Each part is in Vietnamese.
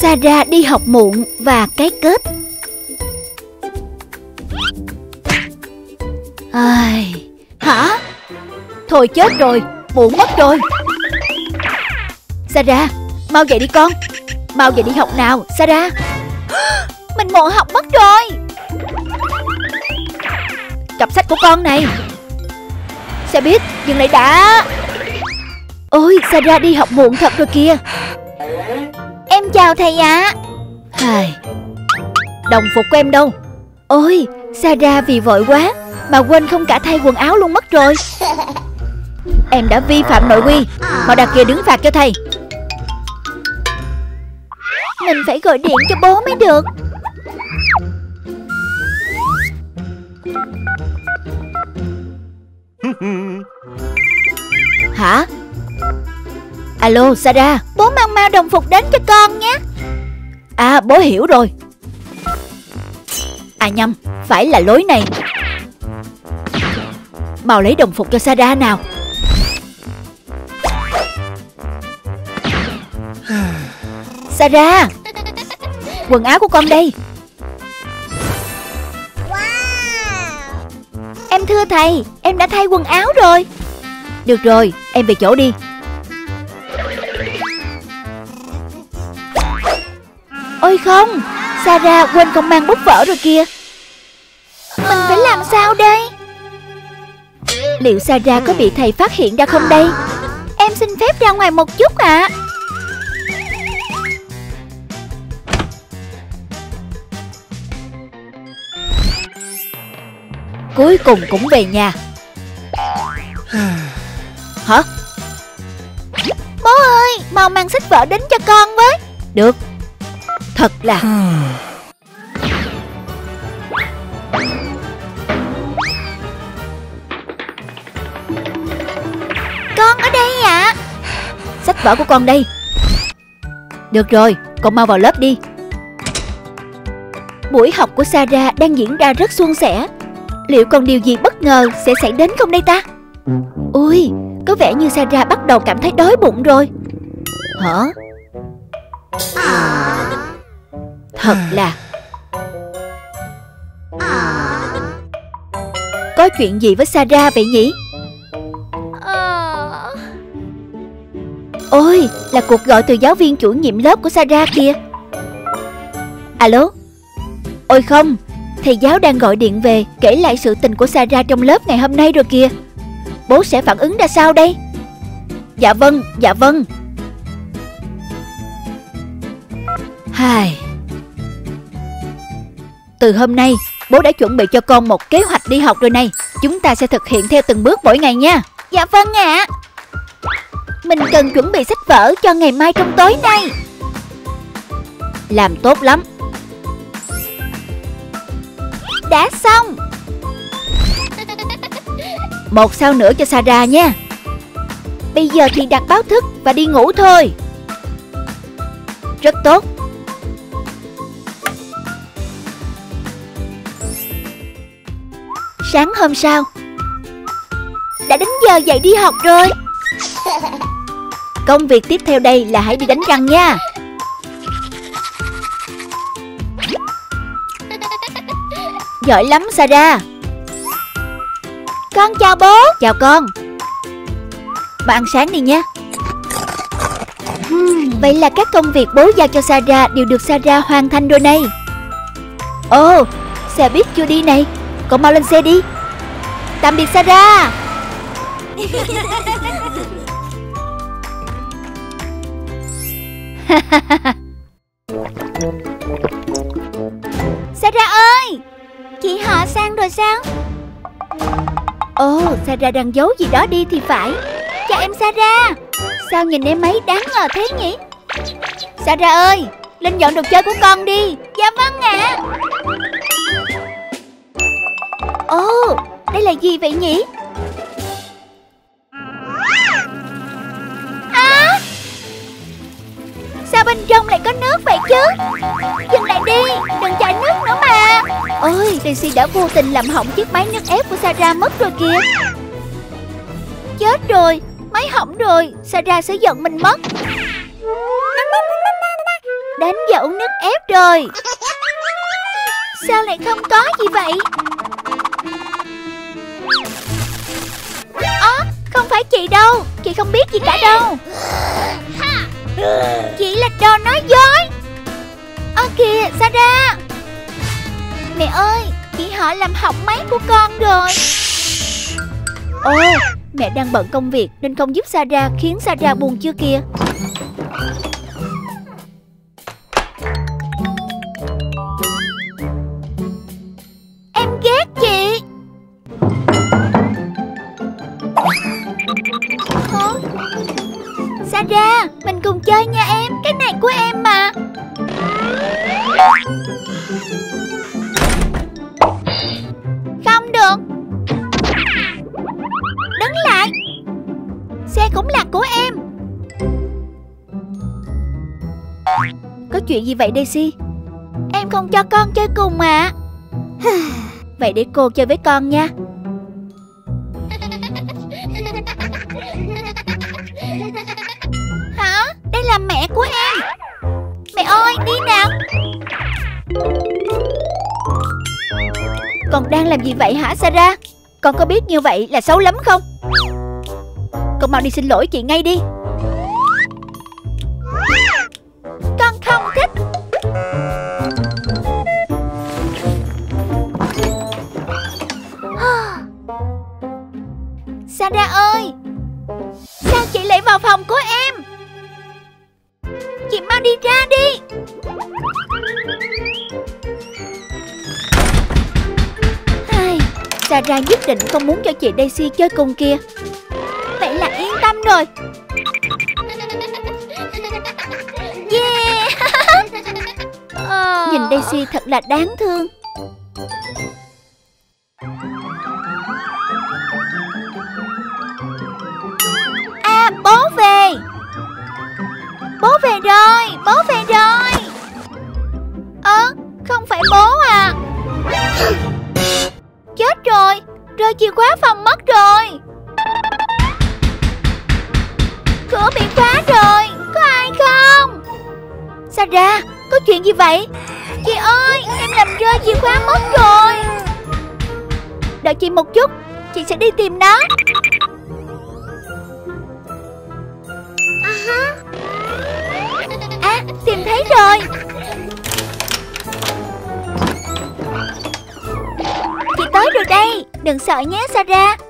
Sarah đi học muộn và cái kết. Ai... Hả? Thôi chết rồi, muộn mất rồi. Sarah, mau dậy đi con. Mau dậy đi học nào, Sarah. Mình muộn học mất rồi. Cặp sách của con này. Xe biết, dừng lại đã. Ôi, Sarah đi học muộn thật rồi kìa. Chào thầy ạ. À. Đồng phục của em đâu? Ôi, Sarah vì vội quá Mà quên không cả thay quần áo luôn mất rồi. Em đã vi phạm nội quy Mau đặt kia đứng phạt cho thầy. Mình phải gọi điện cho bố mới được. Hả? Alo Sarah. Bố mang mau đồng phục đến cho con nhé. À bố hiểu rồi. À nhầm Phải là lối này. Mau lấy đồng phục cho Sarah nào. Sarah Quần áo của con đây. Em thưa thầy Em đã thay quần áo rồi. Được rồi Em về chỗ đi Ôi không, Sarah quên không mang bút vở rồi kìa. Mình phải làm sao đây? Liệu Sarah có bị thầy phát hiện ra không đây? Em xin phép ra ngoài một chút ạ. À. Cuối cùng cũng về nhà. Hả? Bố ơi, Mau mang sách vở đến cho con với. Được. Thật là Con ở đây ạ. À? Sách vở của con đây. Được rồi Con mau vào lớp đi. Buổi học của Sarah đang diễn ra rất suôn sẻ. Liệu còn điều gì bất ngờ sẽ xảy đến không đây ta? Ui Có vẻ như Sarah bắt đầu cảm thấy đói bụng rồi. Hả Thật là. Có chuyện gì với Sarah vậy nhỉ? Ôi Là cuộc gọi từ giáo viên chủ nhiệm lớp của Sarah kìa. Alo? Ôi không Thầy giáo đang gọi điện về Kể lại sự tình của Sarah trong lớp ngày hôm nay rồi kìa. Bố sẽ phản ứng ra sao đây? Dạ vâng Dạ vâng. Hai. Từ hôm nay, bố đã chuẩn bị cho con một kế hoạch đi học rồi này. Chúng ta sẽ thực hiện theo từng bước mỗi ngày nha. Dạ vâng ạ. À. Mình cần chuẩn bị sách vở cho ngày mai trong tối nay. Làm tốt lắm. Đã xong. Một sao nữa cho Sarah nha. Bây giờ thì đặt báo thức và đi ngủ thôi. Rất tốt. Sáng hôm sau. Đã đến giờ dậy đi học rồi. Công việc tiếp theo đây là hãy đi đánh răng nha. Giỏi lắm Sarah. Con chào bố. Chào con. Bà ăn sáng đi nha. Vậy là các công việc bố giao cho Sarah đều được Sarah hoàn thành rồi này. Ồ, xe buýt chưa đi này? Cậu mau lên xe đi. Tạm biệt Sarah. Sarah ơi Chị họ sang rồi sao? Ồ oh, Sarah đang giấu gì đó đi thì phải. Chào em Sarah. Sao nhìn em ấy đáng ngờ thế nhỉ? Sarah ơi Lên dọn đồ chơi của con đi. Dạ vâng ạ. à. Ồ, oh, đây là gì vậy nhỉ? À! Sao bên trong lại có nước vậy chứ? Dừng lại đi, đừng chảy nước nữa mà Ôi, Daisy đã vô tình làm hỏng chiếc máy nước ép của Sarah mất rồi kìa Chết rồi, máy hỏng rồi, Sarah sẽ giận mình mất Đánh dẫu nước ép rồi Sao lại không có gì vậy không phải chị đâu. Chị không biết gì cả đâu. Chị là đồ nói dối. Ơ kìa, Sarah. Mẹ ơi, Chị họ làm hỏng máy của con rồi. Ồ, Mẹ đang bận công việc Nên không giúp Sarah Khiến Sarah buồn chưa kìa. Mình cùng chơi nha em. Cái này của em mà. Không được. Đứng lại. Xe cũng là của em. Có chuyện gì vậy Daisy? Em không cho con chơi cùng mà. Vậy để cô chơi với con nha. Là mẹ của em. Mẹ ơi, đi nào. Con đang làm gì vậy hả, Sarah? Con có biết như vậy là xấu lắm không? Con mau đi xin lỗi chị ngay đi. Sarah nhất định không muốn cho chị Daisy chơi cùng kia. Vậy là yên tâm rồi. Yeah. Ờ. Nhìn Daisy thật là đáng thương. Ơi, chìa khóa phòng mất rồi. Cửa bị khóa rồi. Có ai không? Sarah Có chuyện gì vậy? Chị ơi Em làm rơi chìa khóa mất rồi. Đợi chị một chút Chị sẽ đi tìm nó. À tìm thấy rồi. Chị tới rồi đây. Đừng sợ nhé, Sarah.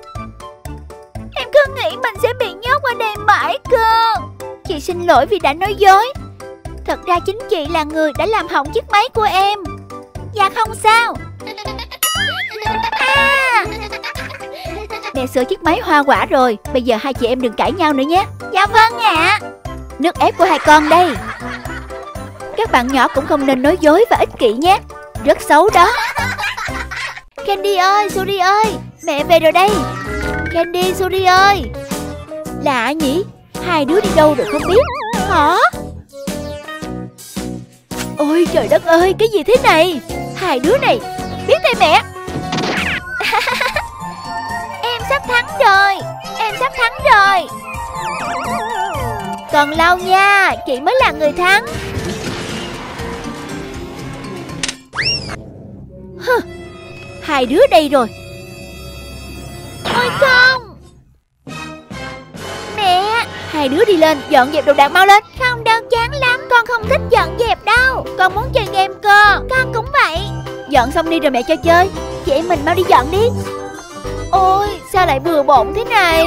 Em cứ nghĩ mình sẽ bị nhốt ở đây mãi cơ. Chị xin lỗi vì đã nói dối. Thật ra chính chị là người đã làm hỏng chiếc máy của em. Dạ không sao. À! Mẹ sửa chiếc máy hoa quả rồi. Bây giờ hai chị em đừng cãi nhau nữa nhé. Dạ vâng ạ. Nước ép của hai con đây. Các bạn nhỏ cũng không nên nói dối và ích kỷ nhé. Rất xấu đó. Candy ơi, Suri ơi Mẹ về rồi đây. Candy, Suri ơi. Lạ nhỉ? Hai đứa đi đâu rồi không biết. Hả? Ôi trời đất ơi Cái gì thế này? Hai đứa này Biết tay mẹ. Em sắp thắng rồi Em sắp thắng rồi. Còn lâu nha Chị mới là người thắng. Hừ, Hai đứa đây rồi. Ôi không! Mẹ! Hai đứa đi lên dọn dẹp đồ đạc mau lên. Không đâu chán lắm Con không thích dọn dẹp đâu. Con muốn chơi game cơ. Con cũng vậy. Dọn xong đi rồi mẹ cho chơi. Chị em mình mau đi dọn đi. Ôi sao lại bừa bộn thế này?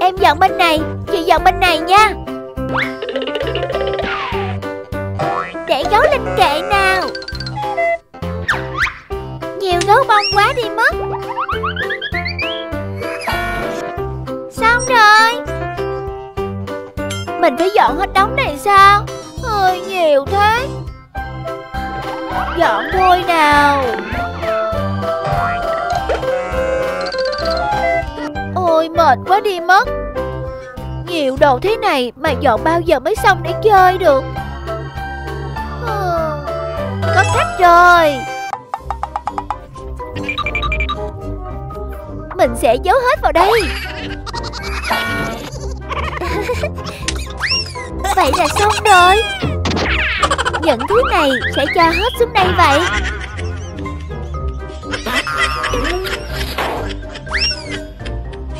Em dọn bên này Chị dọn bên này nha. Để gấu lên kệ nào nhiều gấu bông quá đi mất. Xong rồi. Mình phải dọn hết đống này sao? Hơi nhiều thế. Dọn thôi nào. Ôi, mệt quá đi mất. Nhiều đồ thế này mà dọn bao giờ mới xong để chơi được? Có khách rồi. Sẽ giấu hết vào đây. Vậy là xong rồi. Những thứ này sẽ cho hết xuống đây vậy.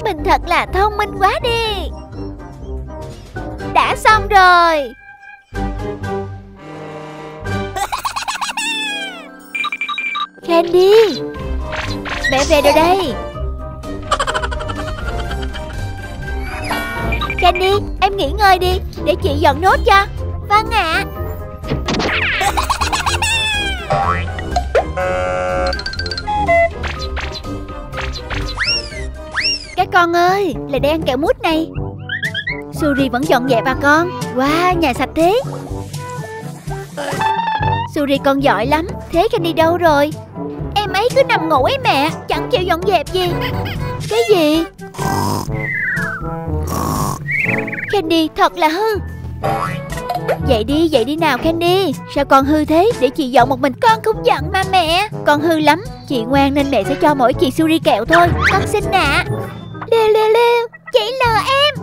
Mình thật là thông minh quá đi. Đã xong rồi. Candy Mẹ về rồi đây. Candy em nghỉ ngơi đi, Để chị dọn nốt cho. Vâng ạ. Các con ơi Lại đây ăn kẹo mút này. Suri vẫn dọn dẹp à con. Wow, nhà sạch thế. Suri con giỏi lắm, Thế Candy đâu rồi? Em ấy cứ nằm ngủ ấy mẹ, Chẳng chịu dọn dẹp gì. Cái gì? Candy thật là hư. Dậy đi, dậy đi nào Candy. Sao con hư thế, để chị dọn một mình. Con cũng giận mà mẹ. Con hư lắm, chị ngoan nên mẹ sẽ cho mỗi chị Suri kẹo thôi. Con xin ạ à. Lêu lêu chị lừa em.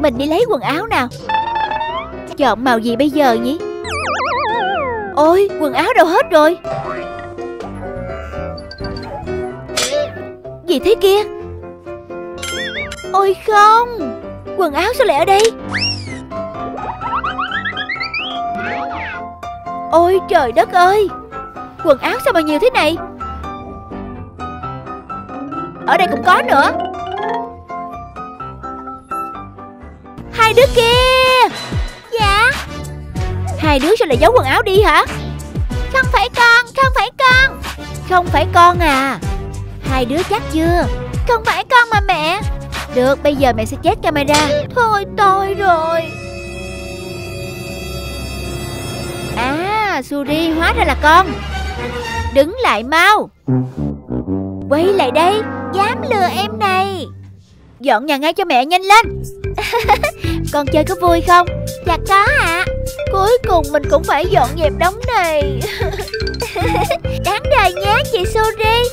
Mình đi lấy quần áo nào. Chọn màu gì bây giờ nhỉ? Ôi quần áo đâu hết rồi? Gì thế kia? Ôi không, Quần áo sao lại ở đây? Ôi trời đất ơi, Quần áo sao mà nhiều thế này? Ở đây cũng có nữa. Hai đứa kia! Dạ? Hai đứa sao lại giấu quần áo đi hả? Không phải con, Không phải con. Không phải con à. Hai đứa chắc chưa? Không phải con mà mẹ. Được, bây giờ mẹ sẽ chết camera. Thôi, tôi rồi. À Suri, hóa ra là con. Đứng lại mau. Quay lại đây, Dám lừa em này. Dọn nhà ngay cho mẹ, nhanh lên. Con chơi có vui không? Dạ có ạ. À. Cuối cùng mình cũng phải dọn dẹp đống này. Đáng đời nhé, chị Suri.